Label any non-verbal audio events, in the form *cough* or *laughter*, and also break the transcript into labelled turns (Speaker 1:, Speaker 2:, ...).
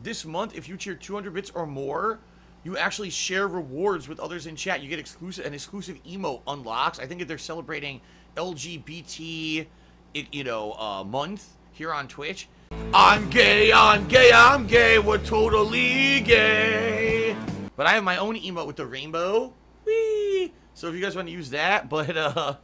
Speaker 1: this month, if you cheer 200 bits or more, you actually share rewards with others in chat. You get exclusive an exclusive emote unlocks. I think if they're celebrating LGBT, you know, uh, month here on Twitch. I'm gay, I'm gay, I'm gay, we're totally gay. But I have my own emote with the rainbow. Whee! So if you guys want to use that, *laughs* but uh